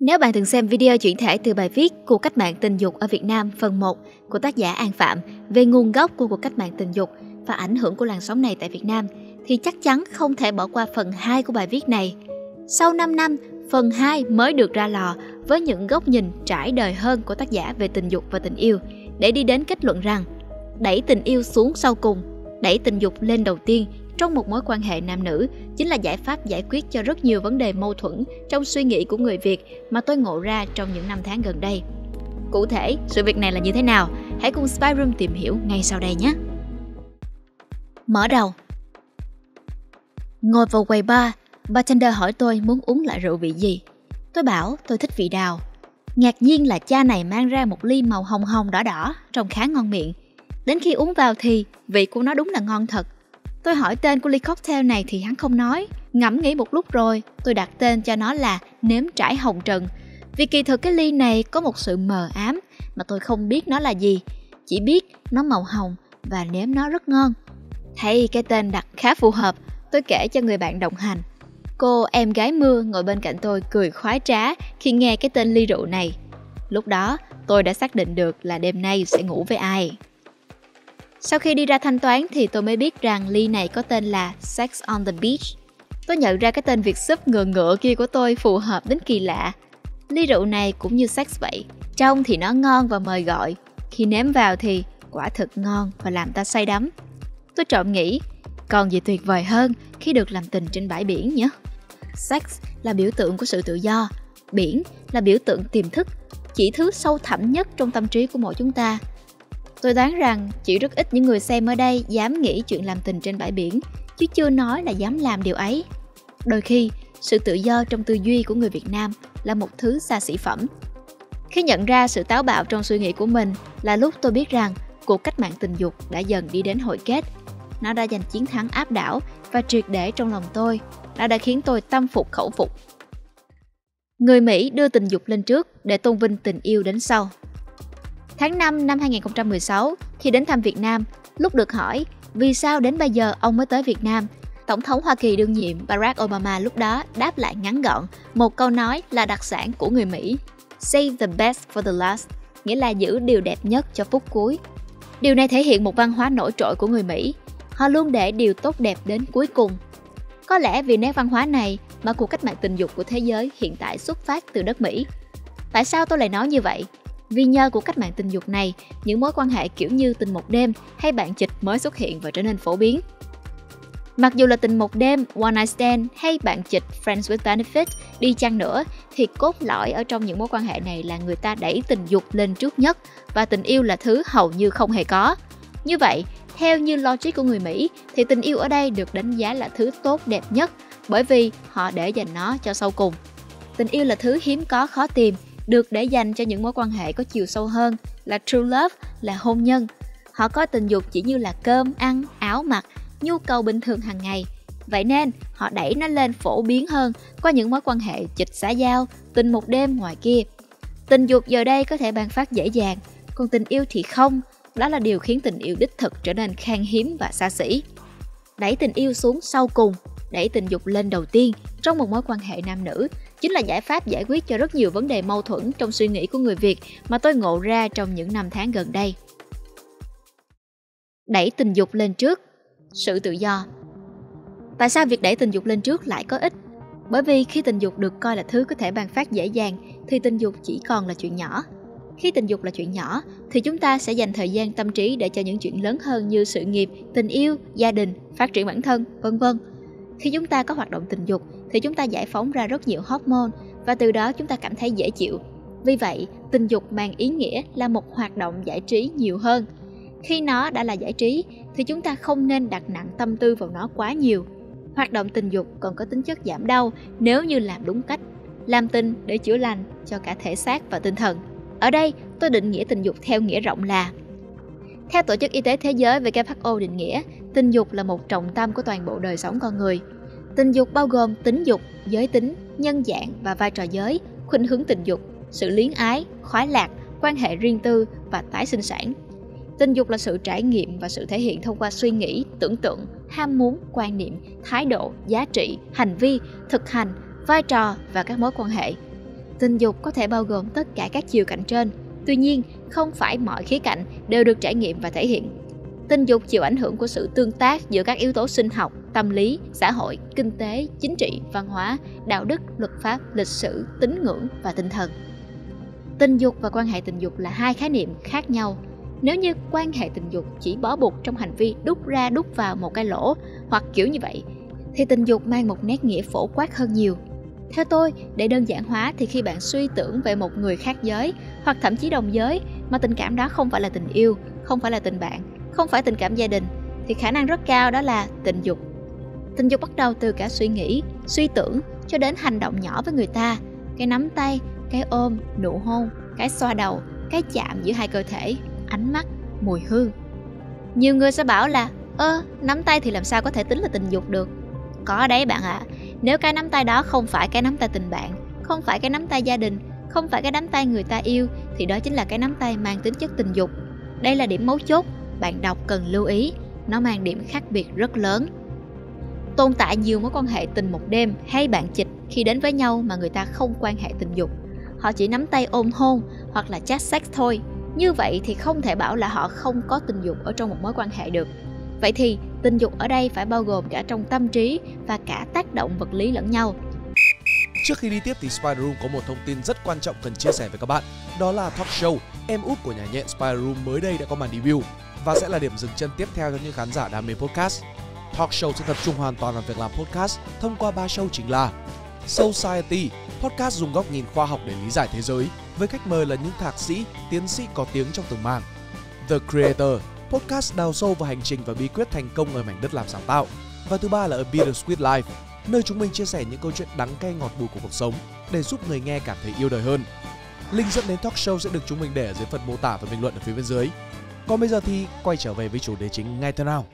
Nếu bạn từng xem video chuyển thể từ bài viết Cuộc cách mạng tình dục ở Việt Nam phần 1 của tác giả An Phạm về nguồn gốc của cuộc cách mạng tình dục và ảnh hưởng của làn sóng này tại Việt Nam, thì chắc chắn không thể bỏ qua phần 2 của bài viết này. Sau 5 năm, phần 2 mới được ra lò với những góc nhìn trải đời hơn của tác giả về tình dục và tình yêu để đi đến kết luận rằng đẩy tình yêu xuống sau cùng, đẩy tình dục lên đầu tiên trong một mối quan hệ nam nữ chính là giải pháp giải quyết cho rất nhiều vấn đề mâu thuẫn trong suy nghĩ của người Việt mà tôi ngộ ra trong những năm tháng gần đây. Cụ thể, sự việc này là như thế nào? Hãy cùng Spyroom tìm hiểu ngay sau đây nhé. Mở đầu Ngồi vào quầy bar, bartender hỏi tôi muốn uống loại rượu vị gì. Tôi bảo tôi thích vị đào. Ngạc nhiên là cha này mang ra một ly màu hồng hồng đỏ đỏ, trông khá ngon miệng. Đến khi uống vào thì vị của nó đúng là ngon thật. Tôi hỏi tên của ly cocktail này thì hắn không nói. Ngẫm nghĩ một lúc rồi, tôi đặt tên cho nó là nếm trải hồng trần. Vì kỳ thực cái ly này có một sự mờ ám mà tôi không biết nó là gì. Chỉ biết nó màu hồng và nếm nó rất ngon. Thấy cái tên đặt khá phù hợp, tôi kể cho người bạn đồng hành. Cô em gái mưa ngồi bên cạnh tôi cười khoái trá khi nghe cái tên ly rượu này. Lúc đó, tôi đã xác định được là đêm nay sẽ ngủ với ai. Sau khi đi ra thanh toán thì tôi mới biết rằng ly này có tên là Sex on the Beach. Tôi nhận ra cái tên việc súp ngựa ngựa kia của tôi phù hợp đến kỳ lạ. Ly rượu này cũng như sex vậy. Trong thì nó ngon và mời gọi. Khi nếm vào thì quả thực ngon và làm ta say đắm. Tôi trộm nghĩ, còn gì tuyệt vời hơn khi được làm tình trên bãi biển nhé. Sex là biểu tượng của sự tự do, biển là biểu tượng tiềm thức, chỉ thứ sâu thẳm nhất trong tâm trí của mỗi chúng ta – Tôi đoán rằng chỉ rất ít những người xem ở đây dám nghĩ chuyện làm tình trên bãi biển, chứ chưa nói là dám làm điều ấy. Đôi khi, sự tự do trong tư duy của người Việt Nam là một thứ xa xỉ phẩm. Khi nhận ra sự táo bạo trong suy nghĩ của mình là lúc tôi biết rằng cuộc cách mạng tình dục đã dần đi đến hồi kết. Nó đã giành chiến thắng áp đảo và triệt để trong lòng tôi. Nó đã khiến tôi tâm phục khẩu phục. Người Mỹ đưa tình dục lên trước để tôn vinh tình yêu đến sau. Tháng 5 năm 2016, khi đến thăm Việt Nam, lúc được hỏi vì sao đến bây giờ ông mới tới Việt Nam, Tổng thống Hoa Kỳ đương nhiệm Barack Obama lúc đó đáp lại ngắn gọn một câu nói là đặc sản của người Mỹ. Save the best for the last, nghĩa là giữ điều đẹp nhất cho phút cuối. Điều này thể hiện một văn hóa nổi trội của người Mỹ. Họ luôn để điều tốt đẹp đến cuối cùng. Có lẽ vì nét văn hóa này mà cuộc cách mạng tình dục của thế giới hiện tại xuất phát từ đất Mỹ. Tại sao tôi lại nói như vậy? Vì nhờ của cách mạng tình dục này, những mối quan hệ kiểu như tình một đêm hay bạn chịch mới xuất hiện và trở nên phổ biến. Mặc dù là tình một đêm, one night stand hay bạn chịch friends with benefit đi chăng nữa thì cốt lõi ở trong những mối quan hệ này là người ta đẩy tình dục lên trước nhất và tình yêu là thứ hầu như không hề có. Như vậy, theo như logic của người Mỹ thì tình yêu ở đây được đánh giá là thứ tốt đẹp nhất bởi vì họ để dành nó cho sau cùng. Tình yêu là thứ hiếm có khó tìm được để dành cho những mối quan hệ có chiều sâu hơn là true love, là hôn nhân. Họ coi tình dục chỉ như là cơm, ăn, áo mặc, nhu cầu bình thường hàng ngày. Vậy nên họ đẩy nó lên phổ biến hơn qua những mối quan hệ chịch xã giao, tình một đêm ngoài kia. Tình dục giờ đây có thể ban phát dễ dàng, còn tình yêu thì không. Đó là điều khiến tình yêu đích thực trở nên khan hiếm và xa xỉ. Đẩy tình yêu xuống sau cùng, đẩy tình dục lên đầu tiên trong một mối quan hệ nam nữ chính là giải pháp giải quyết cho rất nhiều vấn đề mâu thuẫn trong suy nghĩ của người Việt mà tôi ngộ ra trong những năm tháng gần đây. Đẩy tình dục lên trước Sự tự do Tại sao việc đẩy tình dục lên trước lại có ích? Bởi vì khi tình dục được coi là thứ có thể ban phát dễ dàng thì tình dục chỉ còn là chuyện nhỏ. Khi tình dục là chuyện nhỏ thì chúng ta sẽ dành thời gian tâm trí để cho những chuyện lớn hơn như sự nghiệp, tình yêu, gia đình, phát triển bản thân, vân vân. Khi chúng ta có hoạt động tình dục thì chúng ta giải phóng ra rất nhiều hormone và từ đó chúng ta cảm thấy dễ chịu. Vì vậy, tình dục mang ý nghĩa là một hoạt động giải trí nhiều hơn. Khi nó đã là giải trí thì chúng ta không nên đặt nặng tâm tư vào nó quá nhiều. Hoạt động tình dục còn có tính chất giảm đau nếu như làm đúng cách, làm tình để chữa lành cho cả thể xác và tinh thần. Ở đây, tôi định nghĩa tình dục theo nghĩa rộng là theo Tổ chức Y tế Thế giới WHO định nghĩa, tình dục là một trọng tâm của toàn bộ đời sống con người. Tình dục bao gồm tính dục, giới tính, nhân dạng và vai trò giới, khuynh hướng tình dục, sự luyến ái, khoái lạc, quan hệ riêng tư và tái sinh sản. Tình dục là sự trải nghiệm và sự thể hiện thông qua suy nghĩ, tưởng tượng, ham muốn, quan niệm, thái độ, giá trị, hành vi, thực hành, vai trò và các mối quan hệ. Tình dục có thể bao gồm tất cả các chiều cạnh trên, tuy nhiên không phải mọi khía cạnh đều được trải nghiệm và thể hiện. Tình dục chịu ảnh hưởng của sự tương tác giữa các yếu tố sinh học, tâm lý, xã hội, kinh tế, chính trị, văn hóa, đạo đức, luật pháp, lịch sử, tín ngưỡng và tinh thần. Tình dục và quan hệ tình dục là hai khái niệm khác nhau. Nếu như quan hệ tình dục chỉ bó buộc trong hành vi đút ra đút vào một cái lỗ hoặc kiểu như vậy, thì tình dục mang một nét nghĩa phổ quát hơn nhiều. Theo tôi, để đơn giản hóa thì khi bạn suy tưởng về một người khác giới hoặc thậm chí đồng giới mà tình cảm đó không phải là tình yêu, không phải là tình bạn, không phải tình cảm gia đình thì khả năng rất cao đó là tình dục. Tình dục bắt đầu từ cả suy nghĩ, suy tưởng cho đến hành động nhỏ với người ta, cái nắm tay, cái ôm, nụ hôn, cái xoa đầu, cái chạm giữa hai cơ thể, ánh mắt, mùi hương. Nhiều người sẽ bảo là ơ, nắm tay thì làm sao có thể tính là tình dục được? Có đấy bạn ạ, à. nếu cái nắm tay đó không phải cái nắm tay tình bạn, không phải cái nắm tay gia đình, không phải cái nắm tay người ta yêu thì đó chính là cái nắm tay mang tính chất tình dục. Đây là điểm mấu chốt, bạn đọc cần lưu ý, nó mang điểm khác biệt rất lớn. Tồn tại nhiều mối quan hệ tình một đêm hay bạn chịch khi đến với nhau mà người ta không quan hệ tình dục. Họ chỉ nắm tay ôm hôn hoặc là chat sex thôi. Như vậy thì không thể bảo là họ không có tình dục ở trong một mối quan hệ được. Vậy thì tình dục ở đây phải bao gồm cả trong tâm trí và cả tác động vật lý lẫn nhau. Trước khi đi tiếp thì Spider Room có một thông tin rất quan trọng cần chia sẻ với các bạn Đó là talk show. Em út của nhà nhện Spider Room mới đây đã có màn debut Và sẽ là điểm dừng chân tiếp theo cho những khán giả đam mê podcast Talk show sẽ tập trung hoàn toàn vào việc làm podcast thông qua ba show chính là Society, podcast dùng góc nhìn khoa học để lý giải thế giới, với khách mời là những thạc sĩ, tiến sĩ có tiếng trong từng mảng. The Creator, podcast đào sâu vào hành trình và bí quyết thành công ở mảnh đất làm sáng tạo. Và thứ ba là A Bittersweet Life, nơi chúng mình chia sẻ những câu chuyện đắng cay ngọt bùi của cuộc sống để giúp người nghe cảm thấy yêu đời hơn. Link dẫn đến talk show sẽ được chúng mình để ở dưới phần mô tả và bình luận ở phía bên dưới. Còn bây giờ thì quay trở về với chủ đề chính ngay thế nào.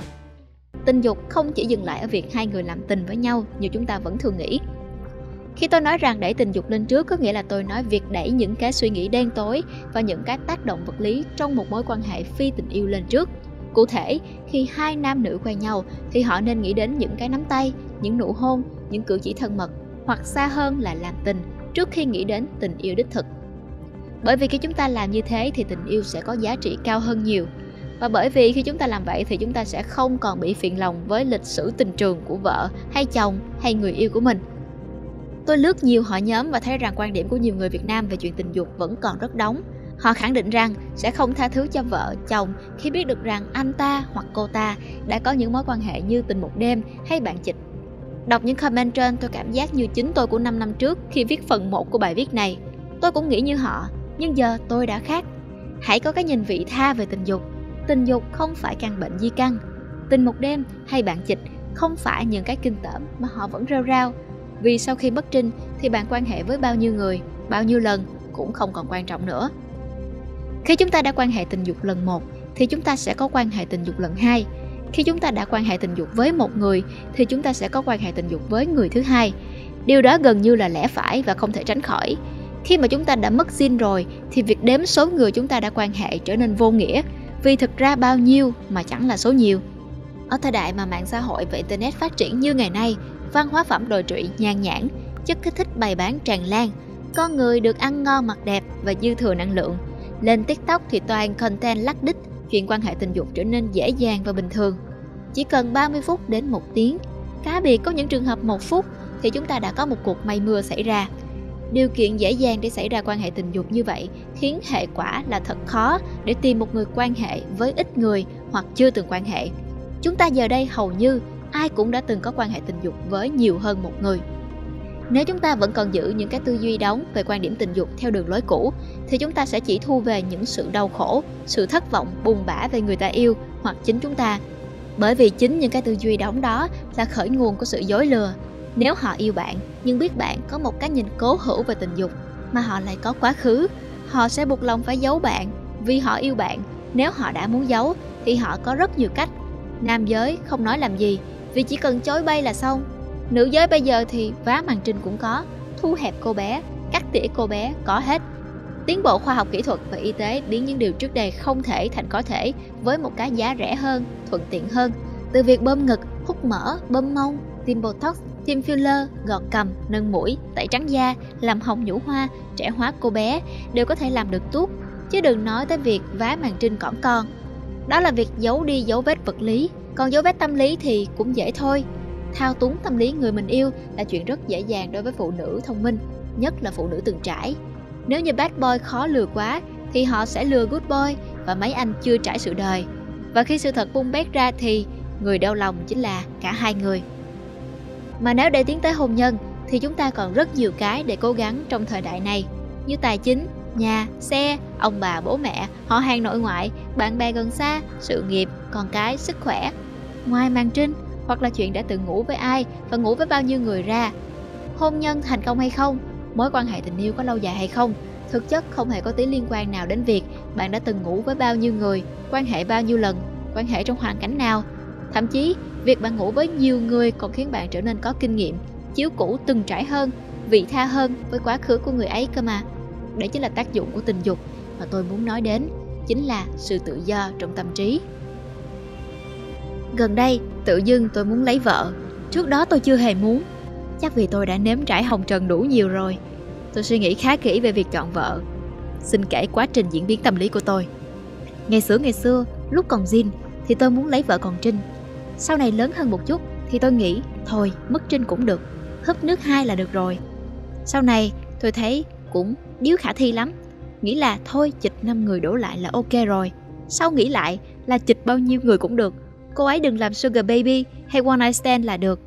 Tình dục không chỉ dừng lại ở việc hai người làm tình với nhau như chúng ta vẫn thường nghĩ khi tôi nói rằng đẩy tình dục lên trước có nghĩa là tôi nói việc đẩy những cái suy nghĩ đen tối và những cái tác động vật lý trong một mối quan hệ phi tình yêu lên trước. Cụ thể, khi hai nam nữ quen nhau thì họ nên nghĩ đến những cái nắm tay, những nụ hôn, những cử chỉ thân mật hoặc xa hơn là làm tình trước khi nghĩ đến tình yêu đích thực. Bởi vì khi chúng ta làm như thế thì tình yêu sẽ có giá trị cao hơn nhiều. Và bởi vì khi chúng ta làm vậy thì chúng ta sẽ không còn bị phiền lòng với lịch sử tình trường của vợ hay chồng hay người yêu của mình Tôi lướt nhiều hội nhóm và thấy rằng quan điểm của nhiều người Việt Nam về chuyện tình dục vẫn còn rất đóng. Họ khẳng định rằng sẽ không tha thứ cho vợ, chồng khi biết được rằng anh ta hoặc cô ta đã có những mối quan hệ như tình một đêm hay bạn chịch. Đọc những comment trên tôi cảm giác như chính tôi của 5 năm trước khi viết phần 1 của bài viết này. Tôi cũng nghĩ như họ, nhưng giờ tôi đã khác. Hãy có cái nhìn vị tha về tình dục. Tình dục không phải căn bệnh di căn. Tình một đêm hay bạn chịch không phải những cái kinh tởm mà họ vẫn rêu rao vì sau khi bất trinh thì bạn quan hệ với bao nhiêu người, bao nhiêu lần cũng không còn quan trọng nữa. Khi chúng ta đã quan hệ tình dục lần một thì chúng ta sẽ có quan hệ tình dục lần hai. Khi chúng ta đã quan hệ tình dục với một người thì chúng ta sẽ có quan hệ tình dục với người thứ hai. Điều đó gần như là lẽ phải và không thể tránh khỏi. Khi mà chúng ta đã mất zin rồi thì việc đếm số người chúng ta đã quan hệ trở nên vô nghĩa vì thực ra bao nhiêu mà chẳng là số nhiều. Ở thời đại mà mạng xã hội và internet phát triển như ngày nay văn hóa phẩm đồi trụy, nhàn nhãn, chất kích thích bày bán tràn lan, con người được ăn ngon mặc đẹp và dư thừa năng lượng. Lên TikTok thì toàn content lắc đích, chuyện quan hệ tình dục trở nên dễ dàng và bình thường. Chỉ cần 30 phút đến một tiếng, cá biệt có những trường hợp một phút thì chúng ta đã có một cuộc mây mưa xảy ra. Điều kiện dễ dàng để xảy ra quan hệ tình dục như vậy khiến hệ quả là thật khó để tìm một người quan hệ với ít người hoặc chưa từng quan hệ. Chúng ta giờ đây hầu như ai cũng đã từng có quan hệ tình dục với nhiều hơn một người. Nếu chúng ta vẫn còn giữ những cái tư duy đóng về quan điểm tình dục theo đường lối cũ, thì chúng ta sẽ chỉ thu về những sự đau khổ, sự thất vọng, buồn bã về người ta yêu hoặc chính chúng ta. Bởi vì chính những cái tư duy đóng đó là khởi nguồn của sự dối lừa. Nếu họ yêu bạn, nhưng biết bạn có một cái nhìn cố hữu về tình dục, mà họ lại có quá khứ, họ sẽ buộc lòng phải giấu bạn vì họ yêu bạn. Nếu họ đã muốn giấu, thì họ có rất nhiều cách. Nam giới không nói làm gì, vì chỉ cần chối bay là xong Nữ giới bây giờ thì vá màn trình cũng có Thu hẹp cô bé, cắt tỉa cô bé, có hết Tiến bộ khoa học kỹ thuật và y tế biến những điều trước đây không thể thành có thể với một cái giá rẻ hơn, thuận tiện hơn. Từ việc bơm ngực, hút mỡ, bơm mông, tiêm botox, tiêm filler, gọt cầm, nâng mũi, tẩy trắng da, làm hồng nhũ hoa, trẻ hóa cô bé đều có thể làm được tốt, chứ đừng nói tới việc vá màn trinh cỏn con. Đó là việc giấu đi dấu vết vật lý, còn dấu vết tâm lý thì cũng dễ thôi. Thao túng tâm lý người mình yêu là chuyện rất dễ dàng đối với phụ nữ thông minh, nhất là phụ nữ từng trải. Nếu như bad boy khó lừa quá thì họ sẽ lừa good boy và mấy anh chưa trải sự đời. Và khi sự thật bung bét ra thì người đau lòng chính là cả hai người. Mà nếu để tiến tới hôn nhân thì chúng ta còn rất nhiều cái để cố gắng trong thời đại này như tài chính, nhà, xe, ông bà, bố mẹ, họ hàng nội ngoại, bạn bè gần xa, sự nghiệp, con cái, sức khỏe. Ngoài màn trinh hoặc là chuyện đã từng ngủ với ai và ngủ với bao nhiêu người ra. Hôn nhân thành công hay không, mối quan hệ tình yêu có lâu dài hay không, thực chất không hề có tí liên quan nào đến việc bạn đã từng ngủ với bao nhiêu người, quan hệ bao nhiêu lần, quan hệ trong hoàn cảnh nào. Thậm chí, việc bạn ngủ với nhiều người còn khiến bạn trở nên có kinh nghiệm, chiếu cũ từng trải hơn, vị tha hơn với quá khứ của người ấy cơ mà. Đấy chính là tác dụng của tình dục mà tôi muốn nói đến, chính là sự tự do trong tâm trí. Gần đây, tự dưng tôi muốn lấy vợ. Trước đó tôi chưa hề muốn. Chắc vì tôi đã nếm trải hồng trần đủ nhiều rồi. Tôi suy nghĩ khá kỹ về việc chọn vợ. Xin kể quá trình diễn biến tâm lý của tôi. Ngày xưa ngày xưa, lúc còn Jin thì tôi muốn lấy vợ còn Trinh. Sau này lớn hơn một chút thì tôi nghĩ thôi mất Trinh cũng được. Húp nước hai là được rồi. Sau này tôi thấy cũng điếu khả thi lắm. Nghĩ là thôi chịch năm người đổ lại là ok rồi. Sau nghĩ lại là chịch bao nhiêu người cũng được Cô ấy đừng làm sugar baby hay one night stand là được.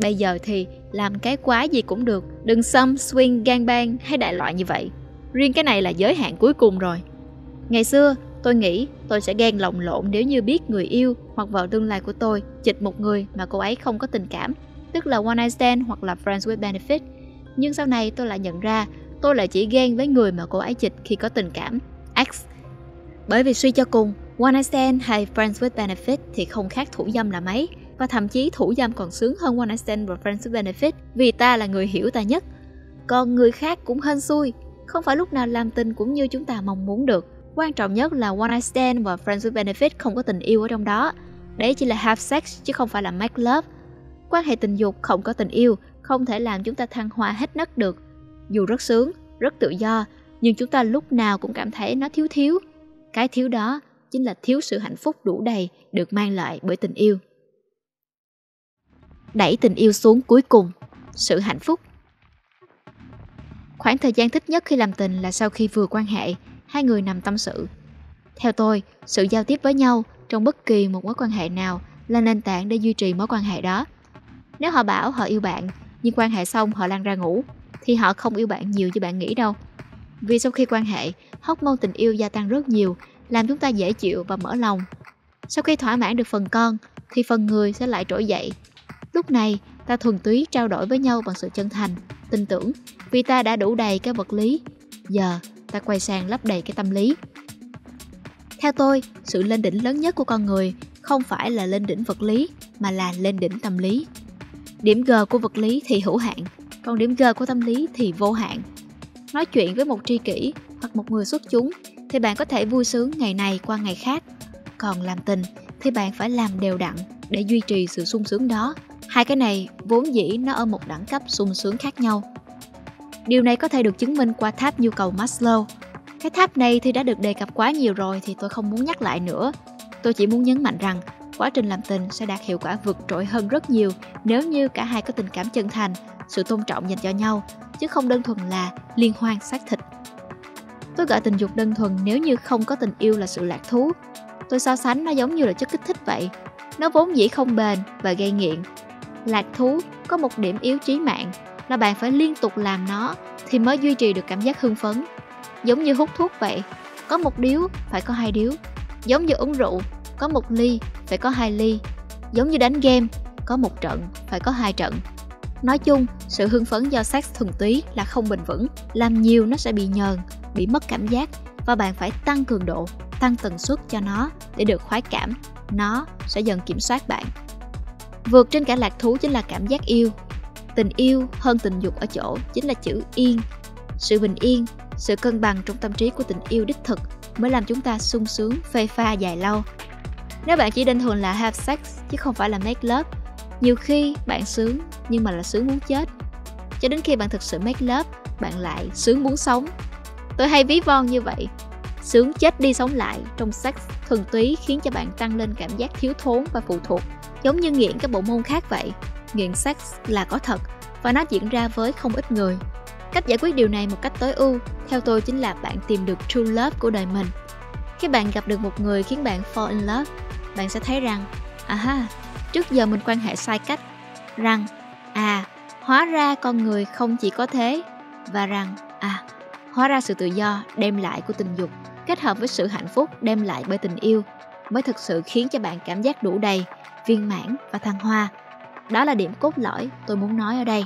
Bây giờ thì làm cái quá gì cũng được, đừng xâm, swing, gangbang hay đại loại như vậy. Riêng cái này là giới hạn cuối cùng rồi. Ngày xưa, tôi nghĩ tôi sẽ ghen lồng lộn nếu như biết người yêu hoặc vợ tương lai của tôi chịch một người mà cô ấy không có tình cảm, tức là one night stand hoặc là friends with benefit. Nhưng sau này tôi lại nhận ra tôi lại chỉ ghen với người mà cô ấy chịch khi có tình cảm. X. Bởi vì suy cho cùng, One Night Stand hay Friends with Benefit thì không khác thủ dâm là mấy và thậm chí thủ dâm còn sướng hơn One Night Stand và Friends with Benefit vì ta là người hiểu ta nhất. Còn người khác cũng hên xui, không phải lúc nào làm tình cũng như chúng ta mong muốn được. Quan trọng nhất là One Night Stand và Friends with Benefit không có tình yêu ở trong đó. Đấy chỉ là have sex chứ không phải là make love. Quan hệ tình dục không có tình yêu không thể làm chúng ta thăng hoa hết nấc được. Dù rất sướng, rất tự do, nhưng chúng ta lúc nào cũng cảm thấy nó thiếu thiếu. Cái thiếu đó chính là thiếu sự hạnh phúc đủ đầy được mang lại bởi tình yêu. Đẩy tình yêu xuống cuối cùng, sự hạnh phúc. Khoảng thời gian thích nhất khi làm tình là sau khi vừa quan hệ, hai người nằm tâm sự. Theo tôi, sự giao tiếp với nhau trong bất kỳ một mối quan hệ nào là nền tảng để duy trì mối quan hệ đó. Nếu họ bảo họ yêu bạn, nhưng quan hệ xong họ lan ra ngủ, thì họ không yêu bạn nhiều như bạn nghĩ đâu. Vì sau khi quan hệ, hormone tình yêu gia tăng rất nhiều làm chúng ta dễ chịu và mở lòng. Sau khi thỏa mãn được phần con, thì phần người sẽ lại trỗi dậy. Lúc này, ta thuần túy trao đổi với nhau bằng sự chân thành, tin tưởng, vì ta đã đủ đầy cái vật lý. Giờ, ta quay sang lấp đầy cái tâm lý. Theo tôi, sự lên đỉnh lớn nhất của con người không phải là lên đỉnh vật lý, mà là lên đỉnh tâm lý. Điểm G của vật lý thì hữu hạn, còn điểm G của tâm lý thì vô hạn. Nói chuyện với một tri kỷ hoặc một người xuất chúng thì bạn có thể vui sướng ngày này qua ngày khác. Còn làm tình thì bạn phải làm đều đặn để duy trì sự sung sướng đó. Hai cái này vốn dĩ nó ở một đẳng cấp sung sướng khác nhau. Điều này có thể được chứng minh qua tháp nhu cầu Maslow. Cái tháp này thì đã được đề cập quá nhiều rồi thì tôi không muốn nhắc lại nữa. Tôi chỉ muốn nhấn mạnh rằng quá trình làm tình sẽ đạt hiệu quả vượt trội hơn rất nhiều nếu như cả hai có tình cảm chân thành, sự tôn trọng dành cho nhau, chứ không đơn thuần là liên hoan xác thịt. Tôi gọi tình dục đơn thuần nếu như không có tình yêu là sự lạc thú. Tôi so sánh nó giống như là chất kích thích vậy. Nó vốn dĩ không bền và gây nghiện. Lạc thú có một điểm yếu chí mạng là bạn phải liên tục làm nó thì mới duy trì được cảm giác hưng phấn. Giống như hút thuốc vậy, có một điếu phải có hai điếu. Giống như uống rượu, có một ly phải có hai ly. Giống như đánh game, có một trận phải có hai trận. Nói chung, sự hưng phấn do sex thuần túy là không bền vững, làm nhiều nó sẽ bị nhờn, bị mất cảm giác và bạn phải tăng cường độ, tăng tần suất cho nó để được khoái cảm. Nó sẽ dần kiểm soát bạn. Vượt trên cả lạc thú chính là cảm giác yêu. Tình yêu hơn tình dục ở chỗ chính là chữ yên. Sự bình yên, sự cân bằng trong tâm trí của tình yêu đích thực mới làm chúng ta sung sướng, phê pha dài lâu. Nếu bạn chỉ đơn thuần là have sex chứ không phải là make love, Nhiều khi bạn sướng nhưng mà là sướng muốn chết. Cho đến khi bạn thực sự make love, bạn lại sướng muốn sống. Tôi hay ví von như vậy. Sướng chết đi sống lại trong sex thuần túy khiến cho bạn tăng lên cảm giác thiếu thốn và phụ thuộc. Giống như nghiện các bộ môn khác vậy. Nghiện sex là có thật và nó diễn ra với không ít người. Cách giải quyết điều này một cách tối ưu, theo tôi chính là bạn tìm được true love của đời mình. Khi bạn gặp được một người khiến bạn fall in love, bạn sẽ thấy rằng, à ha, trước giờ mình quan hệ sai cách, rằng, à, hóa ra con người không chỉ có thế, và rằng, à, hóa ra sự tự do đem lại của tình dục kết hợp với sự hạnh phúc đem lại bởi tình yêu mới thực sự khiến cho bạn cảm giác đủ đầy, viên mãn và thăng hoa. Đó là điểm cốt lõi tôi muốn nói ở đây.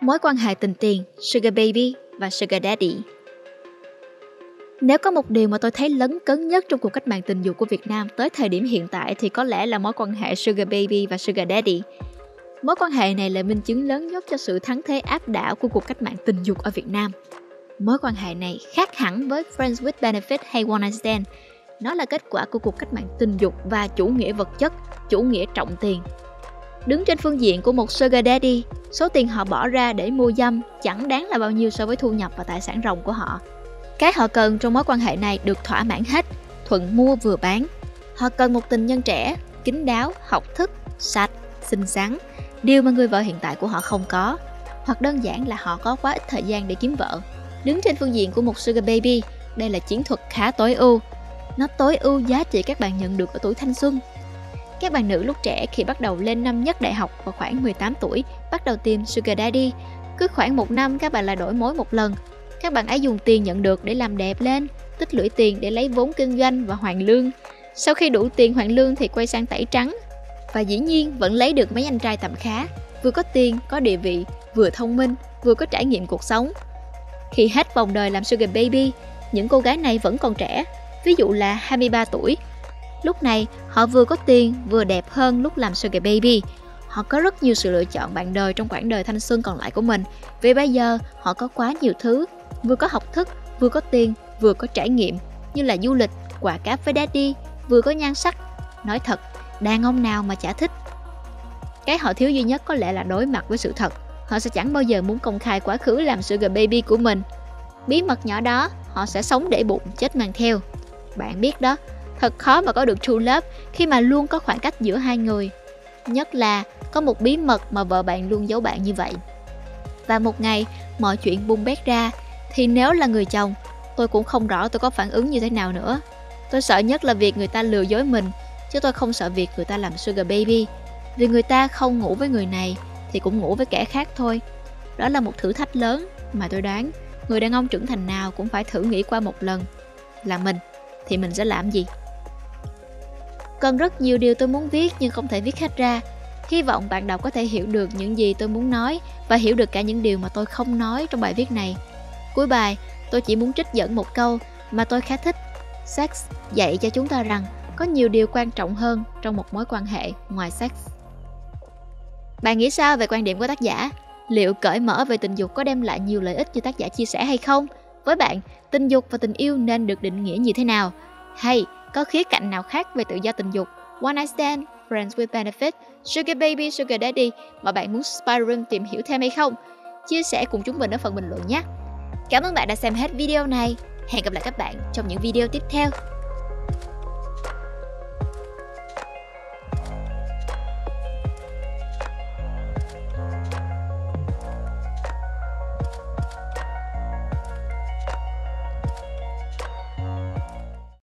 Mối quan hệ tình tiền, Sugar Baby và Sugar Daddy nếu có một điều mà tôi thấy lấn cấn nhất trong cuộc cách mạng tình dục của Việt Nam tới thời điểm hiện tại thì có lẽ là mối quan hệ Sugar Baby và Sugar Daddy. Mối quan hệ này là minh chứng lớn nhất cho sự thắng thế áp đảo của cuộc cách mạng tình dục ở Việt Nam. Mối quan hệ này khác hẳn với Friends with Benefit hay One Night Stand. Nó là kết quả của cuộc cách mạng tình dục và chủ nghĩa vật chất, chủ nghĩa trọng tiền. Đứng trên phương diện của một Sugar Daddy, số tiền họ bỏ ra để mua dâm chẳng đáng là bao nhiêu so với thu nhập và tài sản ròng của họ. Cái họ cần trong mối quan hệ này được thỏa mãn hết, thuận mua vừa bán. Họ cần một tình nhân trẻ, kín đáo, học thức, sạch, xinh xắn, điều mà người vợ hiện tại của họ không có. Hoặc đơn giản là họ có quá ít thời gian để kiếm vợ. Đứng trên phương diện của một sugar baby, đây là chiến thuật khá tối ưu. Nó tối ưu giá trị các bạn nhận được ở tuổi thanh xuân. Các bạn nữ lúc trẻ khi bắt đầu lên năm nhất đại học vào khoảng 18 tuổi bắt đầu tìm sugar daddy. Cứ khoảng một năm các bạn lại đổi mối một lần các bạn ấy dùng tiền nhận được để làm đẹp lên, tích lũy tiền để lấy vốn kinh doanh và hoàn lương. Sau khi đủ tiền hoàn lương thì quay sang tẩy trắng. Và dĩ nhiên vẫn lấy được mấy anh trai tầm khá, vừa có tiền, có địa vị, vừa thông minh, vừa có trải nghiệm cuộc sống. Khi hết vòng đời làm sugar baby, những cô gái này vẫn còn trẻ, ví dụ là 23 tuổi. Lúc này, họ vừa có tiền, vừa đẹp hơn lúc làm sugar baby. Họ có rất nhiều sự lựa chọn bạn đời trong quãng đời thanh xuân còn lại của mình. Vì bây giờ, họ có quá nhiều thứ vừa có học thức, vừa có tiền, vừa có trải nghiệm như là du lịch, quà cáp với daddy, vừa có nhan sắc. Nói thật, đàn ông nào mà chả thích. Cái họ thiếu duy nhất có lẽ là đối mặt với sự thật. Họ sẽ chẳng bao giờ muốn công khai quá khứ làm sugar baby của mình. Bí mật nhỏ đó, họ sẽ sống để bụng, chết mang theo. Bạn biết đó, thật khó mà có được true love khi mà luôn có khoảng cách giữa hai người. Nhất là có một bí mật mà vợ bạn luôn giấu bạn như vậy. Và một ngày, mọi chuyện bung bét ra thì nếu là người chồng tôi cũng không rõ tôi có phản ứng như thế nào nữa tôi sợ nhất là việc người ta lừa dối mình chứ tôi không sợ việc người ta làm sugar baby vì người ta không ngủ với người này thì cũng ngủ với kẻ khác thôi đó là một thử thách lớn mà tôi đoán người đàn ông trưởng thành nào cũng phải thử nghĩ qua một lần là mình thì mình sẽ làm gì còn rất nhiều điều tôi muốn viết nhưng không thể viết hết ra hy vọng bạn đọc có thể hiểu được những gì tôi muốn nói và hiểu được cả những điều mà tôi không nói trong bài viết này Cuối bài, tôi chỉ muốn trích dẫn một câu mà tôi khá thích. Sex dạy cho chúng ta rằng có nhiều điều quan trọng hơn trong một mối quan hệ ngoài sex. Bạn nghĩ sao về quan điểm của tác giả? Liệu cởi mở về tình dục có đem lại nhiều lợi ích như tác giả chia sẻ hay không? Với bạn, tình dục và tình yêu nên được định nghĩa như thế nào? Hay có khía cạnh nào khác về tự do tình dục? One night stand, friends with benefit, sugar baby, sugar daddy mà bạn muốn Spy Room tìm hiểu thêm hay không? Chia sẻ cùng chúng mình ở phần bình luận nhé! Cảm ơn bạn đã xem hết video này. Hẹn gặp lại các bạn trong những video tiếp theo.